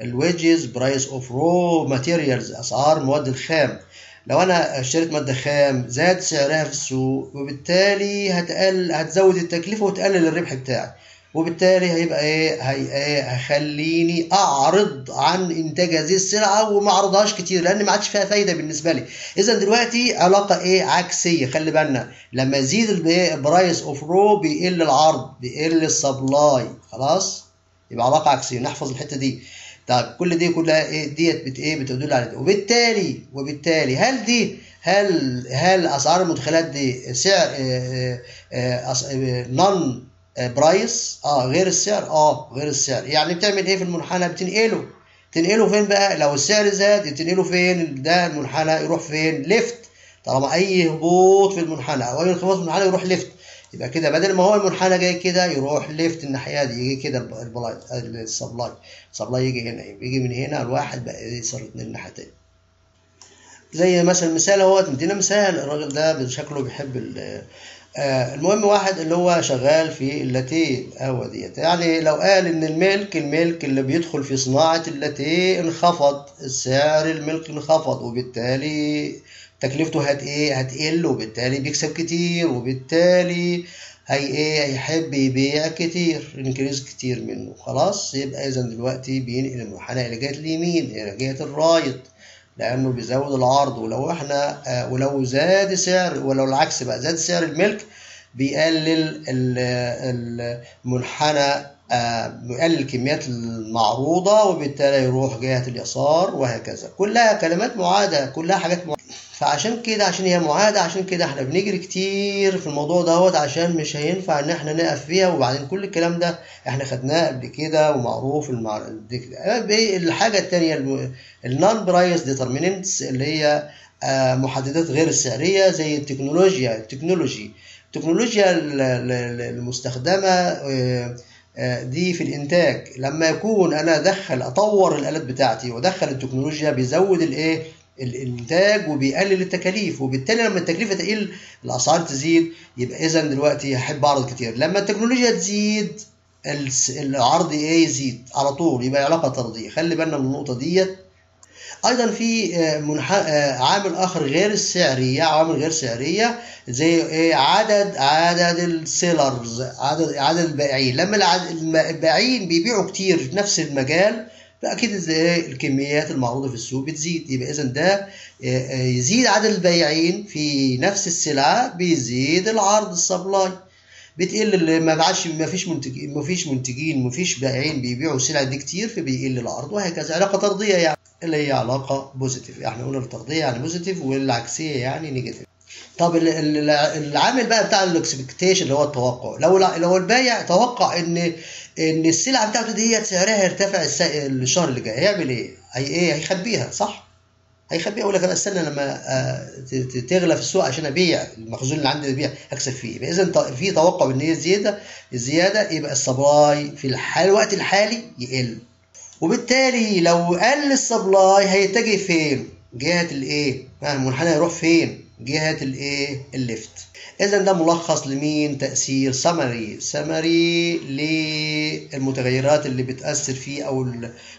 ال wages price of raw materials أسعار المواد الخام. لو أنا اشتريت مادة خام زاد سعرها في السوق وبالتالي هتقل هتزود التكلفة وتقلل الربح بتاعي. وبالتالي هيبقى إيه؟ هي هيخليني أعرض عن إنتاج هذه السلعة وما أعرضهاش كتير لأن ما عادش فيها فايدة بالنسبة لي. إذا دلوقتي علاقة إيه؟ عكسية خلي بالنا. لما يزيد ال price of raw بيقل العرض بيقل ال supply خلاص؟ يبقى علاقة عكسية. نحفظ الحتة دي. طيب كل دي كلها إيه؟ ديت بت إيه؟ بتدل على دي وبالتالي وبالتالي هل دي هل هل أسعار المدخلات دي سعر non-price؟ آه غير السعر؟ آه غير السعر. يعني بتعمل إيه في المنحنى؟ بتنقله. تنقله فين بقى؟ لو السعر زاد تنقله فين؟ ده المنحنى يروح فين؟ left. طالما أي هبوط في المنحنى أو أي انخفاض في المنحنى يروح left. يبقى كده بدل ما هو المنحنى جاي كده يروح left الناحية دي يجي كده ال supply ال supply. ال supply يجي هنا يجي من هنا الواحد بقى يصير اتنين التانيه زي مثلا مثال أهوت مدينا مثال. الراجل ده شكله بيحب المهم واحد اللي هو شغال في اللاتيه هو ديت يعني لو قال إن ال milk ال milk اللي بيدخل في صناعة اللاتيه انخفض السعر ال milk انخفض وبالتالي تكلفته هت إيه هتقل وبالتالي بيكسب كتير وبالتالي هي إيه هيحب يبيع كتير increase كتير منه. خلاص يبقى اذا دلوقتي بينقل المنحنى إلى جهة اليمين إلى جهة ال right. لأنه بيزود العرض ولو إحنا آه ولو زاد سعر ولو العكس بقى زاد سعر الملك بيقلل المنحنى آه بيقلل الكميات المعروضة وبالتالي يروح جهة اليسار وهكذا كلها كلمات معادة كلها حاجات معادة. فعشان كده عشان هي معاده عشان كده إحنا بنجري كتير في الموضوع دوت عشان مش هينفع ان إحنا نقف فيها. وبعدين كل الكلام ده إحنا خدناه قبل كده ومعروف المع... الحاجة الثانية ال non-price determinants اللي هي آه محددات غير السعرية زي التكنولوجيا ال technology. التكنولوجيا المستخدمة آه دي في الإنتاج. لما يكون أنا أدخل أطور الآلات بتاعتي وأدخل التكنولوجيا بيزود الإيه؟ الانتاج وبيقلل التكاليف وبالتالي لما التكلفه تقل الأسعار تزيد يبقى اذا دلوقتي هحب أعرض كتير. لما التكنولوجيا تزيد العرض إيه يزيد على طول يبقى علاقة طرديه خلي بالنا من النقطة ديت. أيضا في منح... عامل آخر غير السعرية عوامل غير سعرية زي إيه؟ عدد عدد ال sellers عدد عدد البائعين. لما البائعين بيبيعوا كتير في نفس المجال فاكيد الكميات المعروضة في السوق بتزيد. يبقى اذا ده يزيد عدد البائعين في نفس السلعة بيزيد العرض ال supply. بتقل ما بعدش ما فيش منتجين ما فيش منتجين ما فيش بائعين بيبيعوا السلع دي كتير فبيقل العرض وهكذا. علاقة طردية يعني اللي هي علاقة positive إحنا قلنا الطردية يعني positive والعكسية يعني negative طب العامل بقى بتاع ال expectation اللي هو التوقع. لو لو البايع توقع إن إن السلعة بتاعته دي سعرها يرتفع الشهر اللي جاي هيعمل إيه؟ هي إيه؟ هيخبيها صح؟ هيخبي يقول لك أنا استنى لما آه، تغلى في السوق عشان أبيع المخزون اللي عندي ابيع اكسب فيه يبقى إذا في توقع إن هي زيادة الزياده يبقى ال supply في الحال الوقت الحالي يقل وبالتالي لو قل ال supply هيتجه فين؟ جهة الإيه؟ المنحنى يروح فين؟ جهة الإيه؟ ال left. إذا ده ملخص لمين؟ تأثير summary، summary للمتغيرات اللي بتأثر فيه أو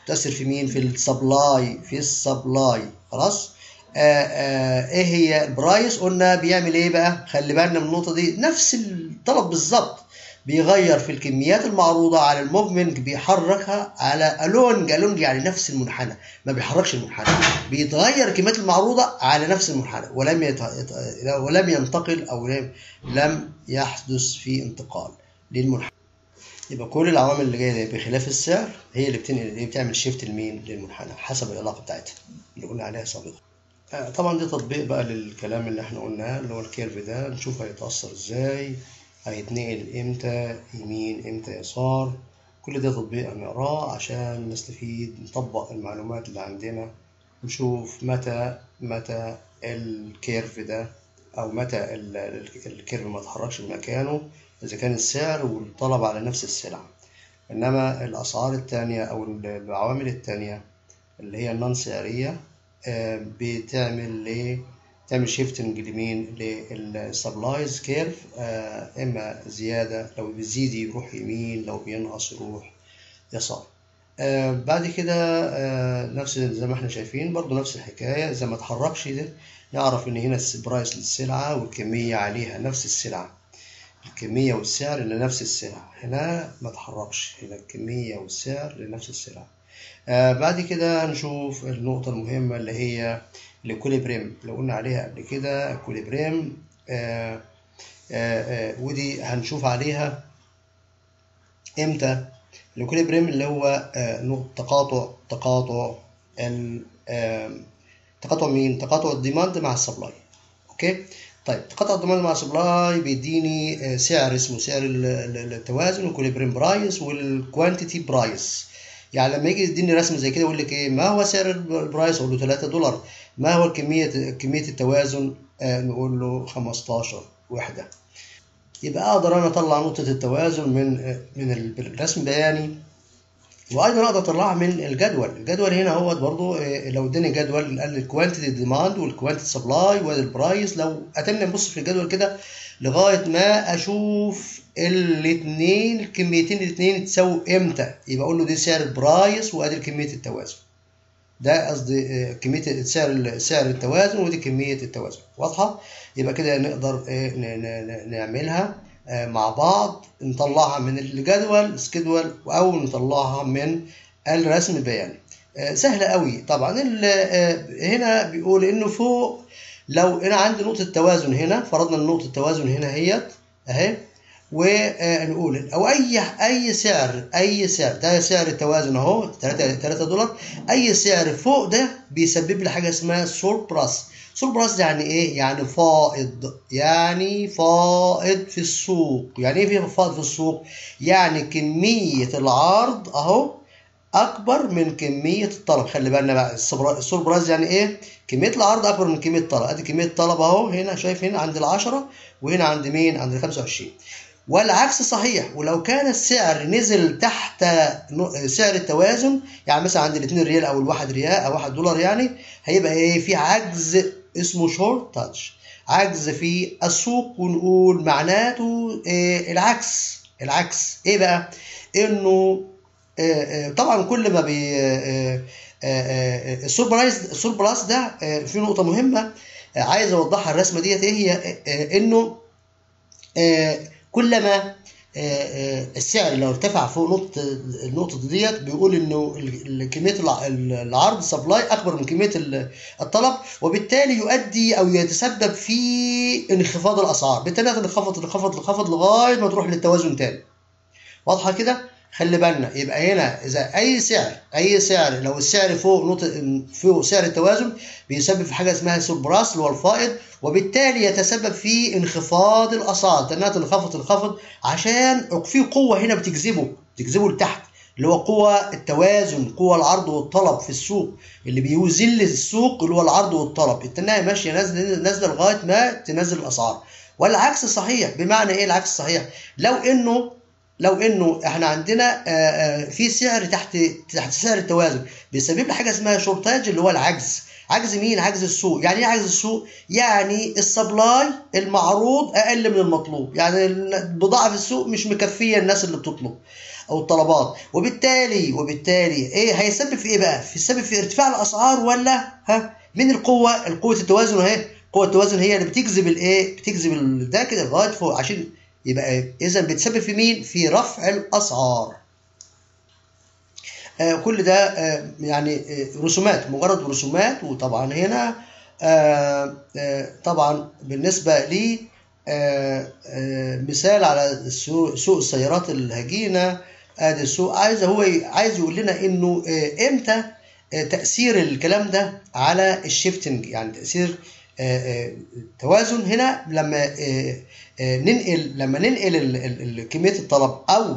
بتأثر في مين؟ في ال supply، في ال supply، خلاص؟ آه آه إيه هي ال price؟ قلنا بيعمل إيه بقى؟ خلي بالنا من النقطة دي، نفس الطلب بالظبط. بيغير في الكميات المعروضة على ال movement بيحركها على along along يعني نفس المنحنى ما بيحركش المنحنى. بيتغير الكميات المعروضة على نفس المنحنى ولم يت... ولم ينتقل أو لم, يحدث في انتقال للمنحنى. يبقى كل العوامل اللي جاية بخلاف السعر هي اللي بتنقل اللي بتعمل shift لمين؟ للمنحنى حسب العلاقة بتاعتها اللي قلنا عليها سابقا. آه، طبعا ده تطبيق بقى للكلام اللي إحنا قلناه اللي هو ال curve ده نشوف هيتأثر إزاي. هيتنقل إمتى يمين إمتى يسار. كل ده تطبيق هنقراه عشان نستفيد نطبق المعلومات اللي عندنا نشوف متى متى ال curve ده أو متى ال- ال- ال curve ما اتحركش من مكانه إذا كان السعر والطلب على نفس السلعة. إنما الأسعار التانية أو العوامل التانية اللي هي ال non سعرية آه، بتعمل إيه تعمل shifting لمين لل supplies curve إما زيادة لو بيزيد يروح يمين لو بينقص يروح يسار. آه، بعد كده آه، نفس زي ما إحنا شايفين برضو نفس الحكاية إذا ما اتحركش ده نعرف إن هنا ال price للسلعة والكمية عليها نفس السلعة. الكمية والسعر لنفس السلعة. هنا ما اتحركش هنا الكمية والسعر لنفس السلعة. آه بعد كده هنشوف النقطة المهمة اللي هي ال equilibrium اللي قلنا عليها قبل كده ال equilibrium آه آه آه ودي هنشوف عليها إمتى. ال equilibrium اللي هو نقطة تقاطع تقاطع ال تقاطع مين؟ تقاطع ال demand مع ال supply. okay؟ طيب تقاطع ال demand مع ال supply بيديني سعر اسمه سعر ال- ال- التوازن ال equilibrium price وال quantity price. يعني لما يجي يديني رسم زي كده يقول لك إيه؟ ما هو سعر ال price؟ أقول له 3 دولار. ما هو كميه كمية التوازن؟ آه نقول له 15 وحدة. يبقى أقدر أنا أطلع نقطة التوازن من آه، من الرسم البياني وأيضا أقدر أطلعها من الجدول. الجدول هنا هو برضو آه، لو اداني جدول قال ال quantity demand وال quantity supply وال price لو اتمنى نبص في الجدول كده لغاية ما أشوف الاثنين الكميتين الاثنين تساووا إمتى؟ يبقى أقول له دي سعر ال price وأدي كميه التوازن. ده قصدي آه، كمية سعر سعر التوازن ودي كمية التوازن. واضحة؟ يبقى كده نقدر آه، نعملها آه، مع بعض. نطلعها من الجدول سكيدول أو نطلعها من الرسم البياني سهلة قوي. طبعا هنا بيقول إنه فوق لو أنا عندي نقطة توازن هنا فرضنا نقطة التوازن هنا هيت أهي. ونقول أو أي أي سعر أي سعر. ده سعر التوازن أهو 3 3 دولار. أي سعر فوق ده بيسبب لي حاجة اسمها surplus surplus يعني إيه؟ يعني فائض. يعني فائض في السوق. يعني إيه فائض في السوق؟ يعني كمية العرض أهو أكبر من كمية الطلب. خلي بالنا بقى ال surplus يعني إيه؟ كمية العرض أكبر من كمية الطلب. أدي كمية الطلب أهو هنا شايف هنا عند العشرة وهنا عند مين؟ عند ال 25 والعكس صحيح. ولو كان السعر نزل تحت سعر التوازن يعني مثلا عند ال 2 ريال أو الواحد ريال أو 1 دولار يعني هيبقى إيه؟ في عجز اسمه shortage عجز في السوق ونقول معناته إيه؟ العكس. العكس. إيه بقى؟ إنه آه، آه، طبعا كل ما بي آه، آه، آه، ال surplus ده في نقطة مهمة عايز أوضحها الرسمة ديت إيه هي؟ إنه كلما آه، آه، السعر لو ارتفع فوق نقطة النقطة ديت بيقول إنه كمية الع- العرض supply أكبر من كمية ال- الطلب وبالتالي يؤدي أو يتسبب في انخفاض الأسعار. بالتالي تنخفض تنخفض تنخفض لغاية ما تروح للتوازن تاني. واضحة كده؟ خلي بالنا يبقى هنا إذا أي سعر أي سعر لو السعر فوق نقطة فوق سعر التوازن بيسبب في حاجة اسمها surplus اللي هو الفائض وبالتالي يتسبب في انخفاض الاسعار لانها تنخفض تنخفض عشان في قوة هنا بتجذبه بتجذبه لتحت اللي هو قوى التوازن قوى العرض والطلب في السوق اللي بيذل السوق اللي هو العرض والطلب. التناهي ماشية نازلة نازلة لغاية ما تنزل الأسعار. والعكس صحيح بمعنى إيه العكس صحيح؟ لو إنه لو إنه إحنا عندنا في سعر تحت تحت سعر التوازن بيسبب لي حاجة اسمها شورتاج اللي هو العجز. عجز مين؟ عجز السوق. يعني إيه عجز السوق؟ يعني السبلاي المعروض أقل من المطلوب. يعني البضاعة في السوق مش مكفية الناس اللي بتطلب أو الطلبات. وبالتالي وبالتالي إيه؟ هيسبب في إيه بقى؟ في في ارتفاع الأسعار ولا؟ ها؟ من القوة؟ القوة التوازن أهي. قوة التوازن هي اللي بتجذب الإيه؟ بتجذب ده كده لغاية فوق. عشان يبقى اذا بتسبب في مين؟ في رفع الأسعار. كل ده آه يعني آه رسومات مجرد رسومات. وطبعا هنا آه آه طبعا بالنسبة لي آه آه مثال على سوق السيارات الهجينة. آدي السوق عايز هو عايز يقول لنا إنه آه إمتى آه تأثير الكلام ده على الشيفتنج يعني تأثير التوازن هنا لما ننقل لما ننقل كمية الطلب أو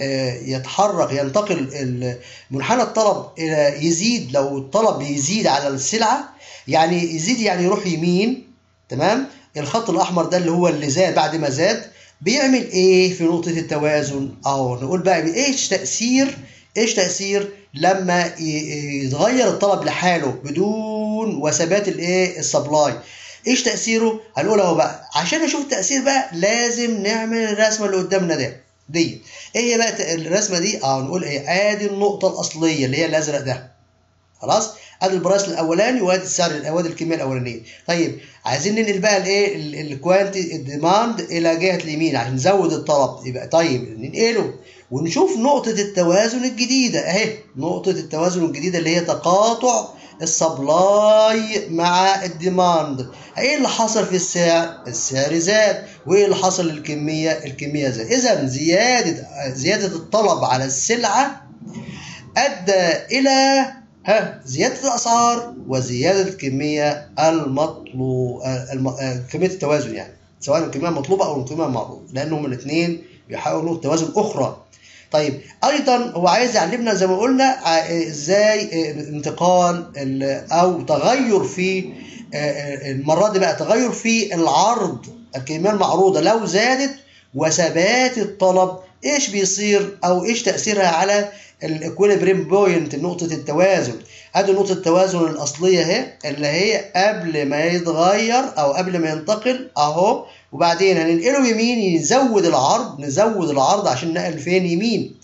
يتحرك ينتقل منحنى الطلب إلى يزيد. لو الطلب يزيد على السلعة يعني يزيد يعني يروح يمين تمام؟ الخط الأحمر ده اللي هو اللي زاد بعد ما زاد بيعمل إيه في نقطة التوازن؟ أو نقول بقى إيش تأثير إيش تأثير لما يتغير الطلب لحاله بدون وثبات الإيه؟ السبلاي. إيش تأثيره؟ هنقول أهو بقى عشان أشوف التأثير بقى لازم نعمل الرسمة اللي قدامنا ده دي هي بقى الرسمة دي؟ آه نقول إيه؟ آدي النقطة الأصلية اللي هي الأزرق ده. خلاص؟ آدي ال price الأولاني وآدي السعر وآدي الكمية الأولانية. طيب عايزين ننقل بقى الإيه؟ ال quantity ال demand إلى جهة اليمين عشان نزود الطلب. يبقى طيب ننقله ونشوف نقطة التوازن الجديدة. أهي نقطة التوازن الجديدة اللي هي تقاطع ال supply مع ال demand إيه اللي حصل في السعر؟ السعر زاد. وإيه اللي حصل؟ للكمية الكمية زاد إذا زيادة زيادة الطلب على السلعة أدى إلى ها زيادة الأسعار وزيادة الكمية المطلوب كمية التوازن يعني سواء الكمية المطلوبة أو الكمية المعروضة لأنهم الاثنين بيحاولوا توازن أخرى. طيب أيضا هو عايز يعلمنا زي ما قلنا إزاي انتقال أو تغير في المرة دي بقى تغير في العرض الكميه المعروضة لو زادت وثبات الطلب إيش بيصير أو إيش تأثيرها على ال equilibrium point نقطة التوازن؟ ادي نقطة التوازن الأصلية اهي اللي هي قبل ما يتغير أو قبل ما ينتقل أهو. وبعدين هننقله يمين نزود العرض نزود العرض عشان ننقل فين؟ يمين.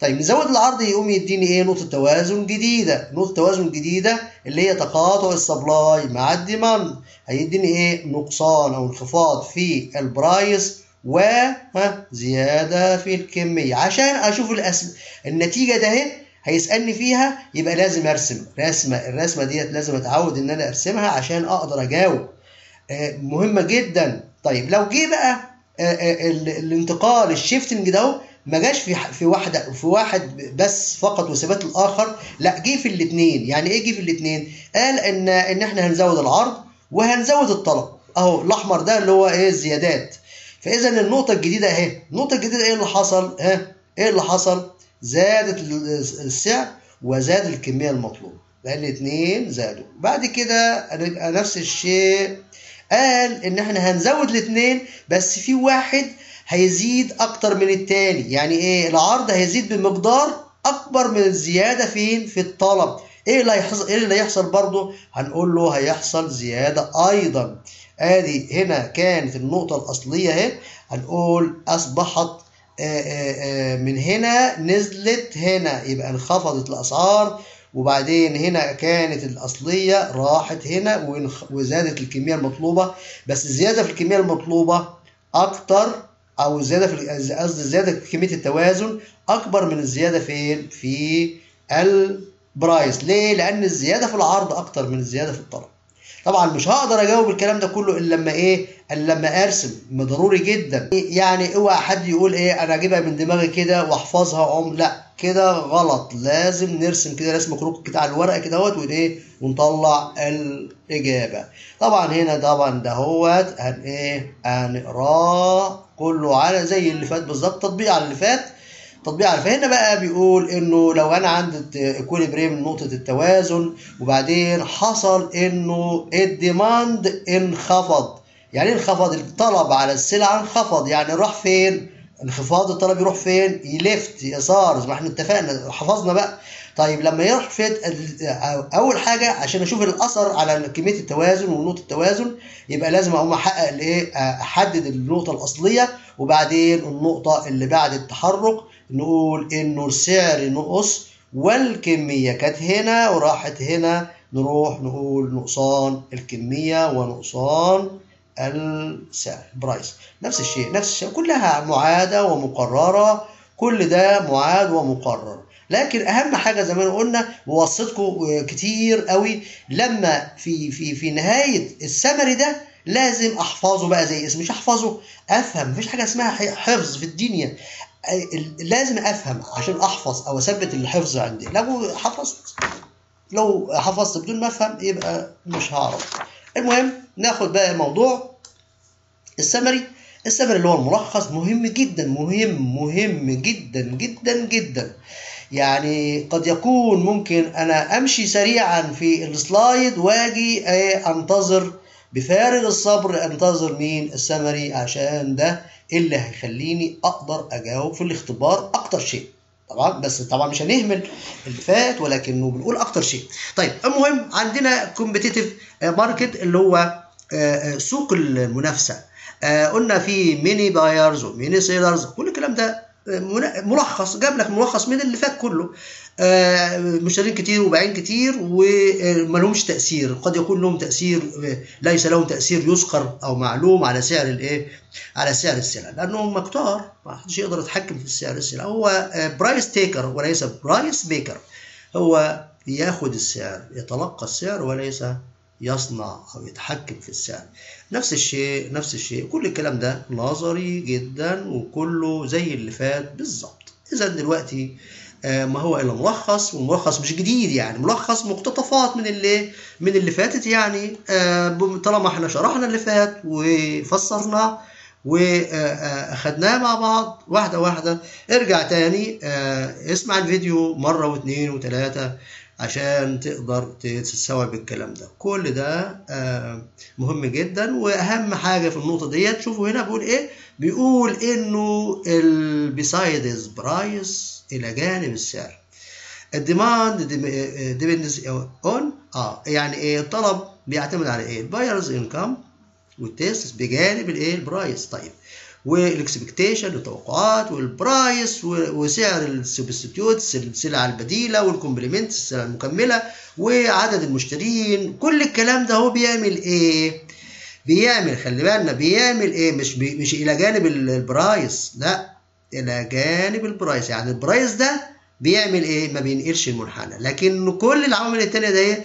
طيب نزود العرض يقوم يديني إيه نقطة توازن جديدة؟ نقطة توازن جديدة اللي هي تقاطع ال supply مع ال demand. هيديني إيه؟ نقصان أو انخفاض في ال price وزياده في الكمية. عشان أشوف الأسم... النتيجة ده هيسألني فيها يبقى لازم أرسم. رسمة الرسمة ديت لازم أتعود إن أنا أرسمها عشان أقدر أجاوب. مهمة جدا. طيب لو جه بقى الانتقال ال shifting ده ما جاش في في واحدة في واحد بس فقط وثبات الآخر لا جه في الاثنين يعني إيه جه في الاثنين قال إن إن إحنا هنزود العرض وهنزود الطلب. أهو الأحمر ده اللي هو إيه؟ الزيادات. فإذا النقطة الجديدة أهي. النقطة الجديدة إيه اللي حصل؟ ها؟ إيه اللي حصل؟ زادت السعر وزاد الكمية المطلوبة. الاثنين زادوا. بعد كده نفس الشيء. قال إن إحنا هنزود الاثنين بس في واحد هيزيد أكتر من التاني. يعني إيه؟ العرض هيزيد بمقدار أكبر من الزيادة فين؟ في الطلب. إيه اللي هيحصل إيه اللي هيحصل برضه؟ هنقول له هيحصل زيادة أيضا. آدي هنا كانت النقطة الأصلية أهي. هنقول أصبحت آآ آآ من هنا نزلت هنا. يبقى انخفضت الأسعار. وبعدين هنا كانت الأصلية راحت هنا وزادت الكمية المطلوبة. بس الزيادة في الكمية المطلوبة أكتر أو زيادة في قصدي زيادة في كمية التوازن أكبر من الزيادة فين؟ في البرايس ليه؟ لأن الزيادة في العرض أكتر من الزيادة في الطلب. طبعا مش هقدر أجاوب الكلام ده كله إلا لما إيه؟ إلا لما أرسم. ضروري جدا. يعني أوعى حد يقول إيه؟ أنا أجيبها من دماغي كده وأحفظها عم لا كده غلط. لازم نرسم كده رسم كروك على الورقة كده أهوت وإيه؟ ونطلع الإجابة. طبعا هنا طبعا دهوت هن إيه هنقراه كله على زي اللي فات بالظبط تطبيق على اللي فات تطبيق على فهنا بقى بيقول إنه لو أنا عندي equilibrium نقطة التوازن وبعدين حصل إنه ال demand انخفض. يعني إيه انخفض؟ الطلب على السلعه انخفض. يعني راح فين؟ انخفاض الطلب يروح فين؟ يلفت يسار زي ما إحنا اتفقنا حفظنا بقى. طيب لما يروح فين؟ اول حاجة عشان أشوف الأثر على كمية التوازن ونقطة التوازن يبقى لازم أقوم أحقق الايه أحدد النقطة الأصلية وبعدين النقطة اللي بعد التحرك نقول إنه السعر نقص والكمية كانت هنا وراحت هنا. نروح نقول نقصان الكمية ونقصان السعر. برايس. نفس الشيء نفس الشيء. كلها معادة ومقررة. كل ده معاد ومقرر. لكن أهم حاجة زي ما قلنا ووصيتكم كتير قوي. لما في في في نهاية السمري ده لازم أحفظه بقى زي اسمي مش أحفظه أفهم. مفيش حاجة اسمها حفظ في الدنيا. لازم أفهم عشان أحفظ أو أثبت الحفظ عندي. لو حفظت لو حفظت بدون ما أفهم يبقى مش هعرف. المهم ناخد بقى موضوع السمري. السمري اللي هو الملخص مهم جدا مهم مهم جدا جدا جدا. يعني قد يكون ممكن أنا أمشي سريعا في ال slide وأجي أنتظر بفارغ الصبر أنتظر مين؟ السمري عشان ده اللي هيخليني أقدر أجاوب في الاختبار أكتر شيء. طبعا بس طبعا مش هنهمل اللي فات ولكنه بنقول أكتر شيء. طيب المهم عندنا competitive market اللي هو سوق المنافسة. قلنا في many buyers و many sellers كل الكلام ده ملخص جاب لك ملخص من اللي فات كله. مشترين كتير وبايعين كتير وما لهمش تأثير. قد يكون لهم تأثير ليس لهم تأثير يذكر أو معلوم على سعر الإيه؟ على سعر السلع. لانهم كتار ما حدش يقدر يتحكم في سعر السلع. هو price taker وليس price maker هو ياخد السعر يتلقى السعر وليس يصنع أو يتحكم في السعر. نفس الشيء نفس الشيء. كل الكلام ده نظري جدا وكله زي اللي فات بالظبط. اذا دلوقتي ما هو إلا ملخص والملخص مش جديد يعني ملخص مقتطفات من اللي من اللي فاتت يعني. طالما إحنا شرحنا اللي فات وفسرناه واخدناه مع بعض واحدة واحدة ارجع تاني اسمع الفيديو مرة واثنين وثلاثة عشان تقدر تستوعب الكلام ده. كل ده مهم جدا. وأهم حاجة في النقطة ديت شوفوا هنا بيقول إيه؟ بيقول إنه ال besides price إلى جانب السعر. ال demand depends on آه يعني إيه الطلب بيعتمد على إيه؟ ال buyers income وال taste بجانب الإيه؟ ال price. طيب. وال expectation التوقعات وال price وسعر ال substitutes السلع البديلة وال complement السلع المكملة وعدد المشترين. كل الكلام ده هو بيعمل إيه؟ بيعمل خلي بالنا بيعمل إيه؟ مش بي مش إلى جانب ال price. لا. إلى جانب ال price. يعني ال price ده بيعمل إيه؟ ما بينقلش المنحنى. لكن كل العوامل التانية ده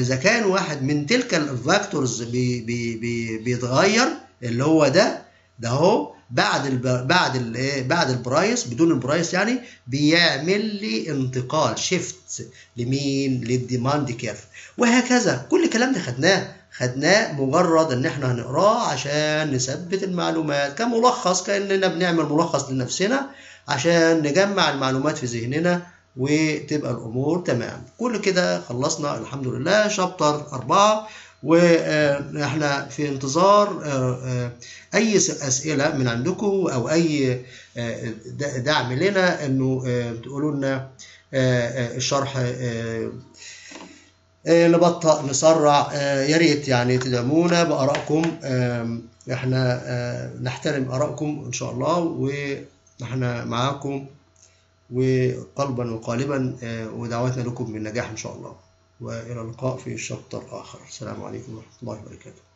إذا كان واحد من تلك ال factors بي بي بي بيتغير اللي هو ده ده هو بعد ال بعد ال بعد ال price بدون ال price يعني بيعمل لي انتقال shift لمين؟ لل demand curve. وهكذا. كل الكلام ده خدناه. خدناه مجرد إن إحنا هنقراه عشان نثبت المعلومات كملخص كأننا بنعمل ملخص لنفسنا عشان نجمع المعلومات في ذهننا وتبقى الأمور تمام. كل كده خلصنا الحمد لله شابتر أربعة وإحنا في انتظار أي أسئلة من عندكم أو أي دعم لنا إنه تقولوا لنا الشرح نبطأ نسرع يا ريت يعني تدعمونا بآرائكم. إحنا نحترم آرائكم إن شاء الله ونحن معاكم وقلبا وقالبا ودعواتنا لكم بالنجاح إن شاء الله. وإلى اللقاء في شابتر اخر السلام عليكم ورحمة الله وبركاته.